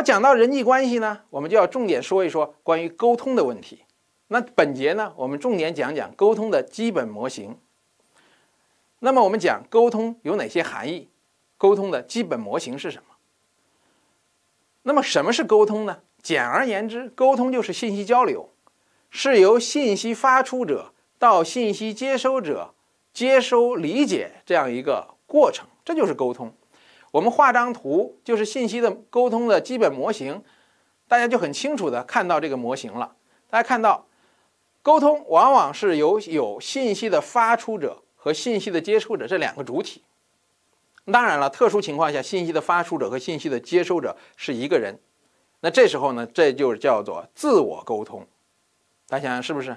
好，讲到人际关系呢，我们就要重点说一说关于沟通的问题。那本节呢，我们重点讲讲沟通的基本模型。那么我们讲沟通有哪些含义？沟通的基本模型是什么？那么什么是沟通呢？简而言之，沟通就是信息交流，是由信息发出者到信息接收者接收理解这样一个过程，这就是沟通。我们画张图，就是信息的沟通的基本模型，大家就很清楚的看到这个模型了。大家看到，沟通往往是由有信息的发出者和信息的接收者这两个主体。当然了，特殊情况下，信息的发出者和信息的接收者是一个人。那这时候呢，这就叫做自我沟通。大家想想是不是？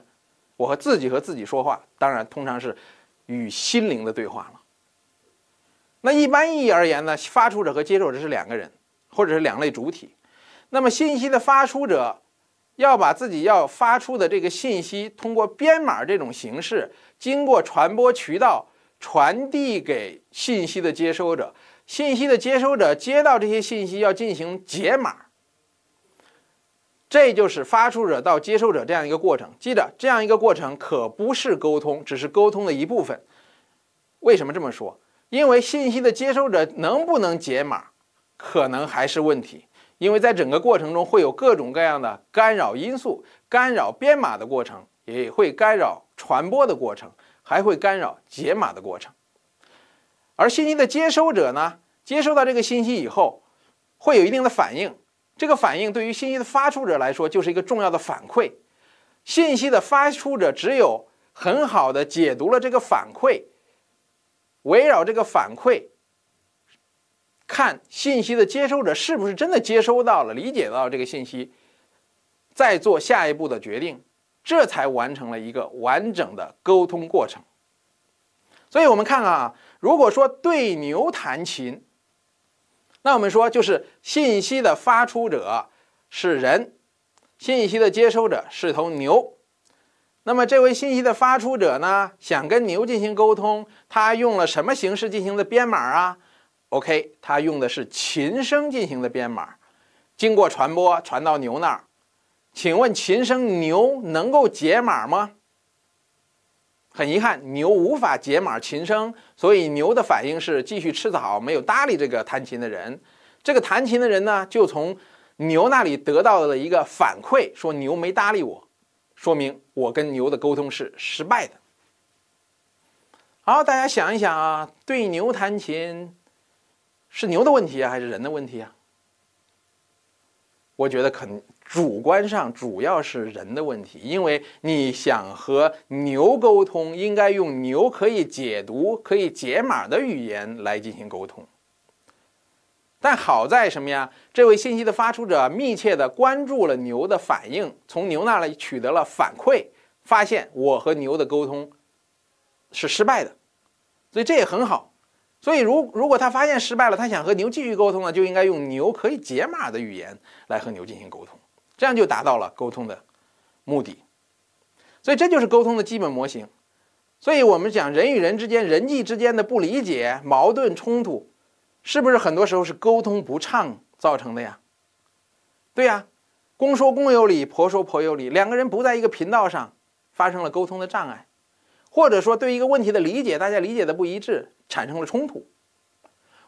我和自己和自己说话，当然通常是与心灵的对话了。那一般意义而言呢，发出者和接受者是两个人，或者是两类主体。那么信息的发出者要把自己要发出的这个信息，通过编码这种形式，经过传播渠道传递给信息的接收者。信息的接收者接到这些信息，要进行解码。这就是发出者到接收者这样一个过程。记着，这样一个过程可不是沟通，只是沟通的一部分。为什么这么说？因为信息的接收者能不能解码，可能还是问题。因为在整个过程中会有各种各样的干扰因素，干扰编码的过程，也会干扰传播的过程，还会干扰解码的过程。而信息的接收者呢，接收到这个信息以后，会有一定的反应。这个反应对于信息的发出者来说，就是一个重要的反馈。信息的发出者只有很好的解读了这个反馈。围绕这个反馈，看信息的接收者是不是真的接收到了、理解到这个信息，再做下一步的决定，这才完成了一个完整的沟通过程。所以，我们看看啊，如果说对牛弹琴，那我们说就是信息的发出者是人，信息的接收者是头牛。那么这位信息的发出者呢，想跟牛进行沟通，他用了什么形式进行的编码啊？OK，他用的是琴声进行的编码，经过传播传到牛那儿。请问琴声牛能够解码吗？很遗憾，牛无法解码琴声，所以牛的反应是继续吃草，没有搭理这个弹琴的人。这个弹琴的人呢，就从牛那里得到了一个反馈，说牛没搭理我。说明我跟牛的沟通是失败的。好，大家想一想啊，对牛弹琴是牛的问题啊，还是人的问题啊？我觉得可能主观上主要是人的问题，因为你想和牛沟通，应该用牛可以解读、可以解码的语言来进行沟通。但好在什么呀？这位信息的发出者密切地关注了牛的反应，从牛那里取得了反馈，发现我和牛的沟通是失败的，所以这也很好。所以如如果他发现失败了，他想和牛继续沟通呢，就应该用牛可以解码的语言来和牛进行沟通，这样就达到了沟通的目的。所以这就是沟通的基本模型。所以我们讲人与人之间、人际之间的不理解、矛盾冲突。是不是很多时候是沟通不畅造成的呀？对呀，公说公有理，婆说婆有理，两个人不在一个频道上，发生了沟通的障碍，或者说对一个问题的理解，大家理解的不一致，产生了冲突。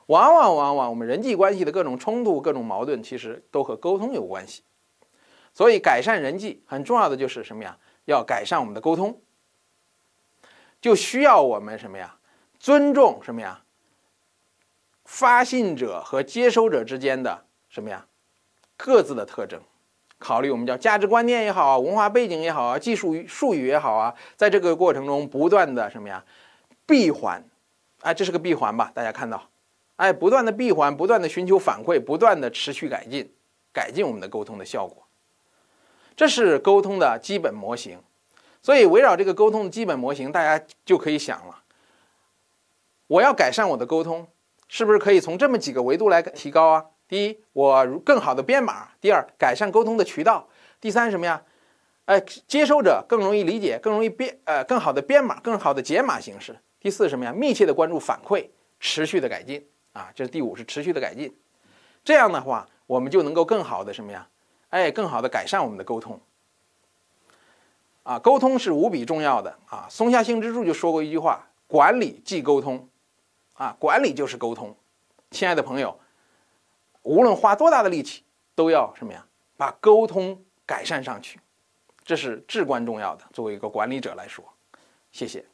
往往往往我们人际关系的各种冲突、各种矛盾，其实都和沟通有关系。所以改善人际很重要的就是什么呀？要改善我们的沟通，就需要我们什么呀？尊重什么呀？发信者和接收者之间的什么呀？各自的特征，考虑我们叫价值观念也好啊，文化背景也好啊，技术术语也好啊，在这个过程中不断的什么呀？闭环，哎，这是个闭环吧？大家看到，哎，不断的闭环，不断的寻求反馈，不断的持续改进，改进我们的沟通的效果。这是沟通的基本模型。所以围绕这个沟通的基本模型，大家就可以想了，我要改善我的沟通。是不是可以从这么几个维度来提高啊？第一，我更好的编码；第二，改善沟通的渠道；第三，什么呀？哎，接收者更容易理解，更容易编，呃，更好的编码，更好的解码形式。第四，什么呀？密切的关注反馈，持续的改进啊，这是第五，是持续的改进。这样的话，我们就能够更好的什么呀？哎，更好的改善我们的沟通。啊，沟通是无比重要的啊！松下幸之助就说过一句话：“管理即沟通。”啊，管理就是沟通。亲爱的朋友，无论花多大的力气，都要什么呀？把沟通改善上去，这是至关重要的。作为一个管理者来说，谢谢。